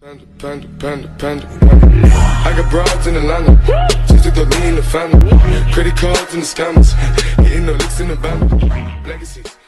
Panda, panda, panda, panda. I got broads in Atlanta. Just took the lean in the family. Credit cards and the scammers. Hitting the licks in the van. Legacies.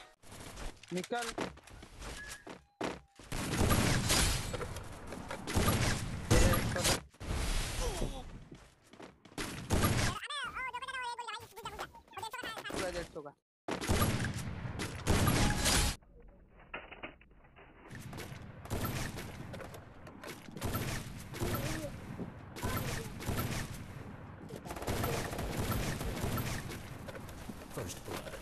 vamos decolar.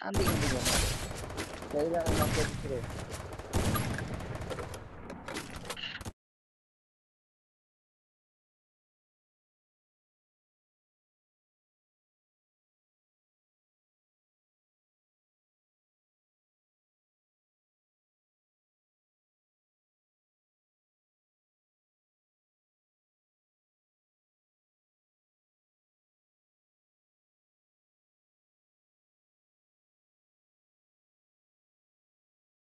Amigo, velho. Daí dá uma coisa diferente.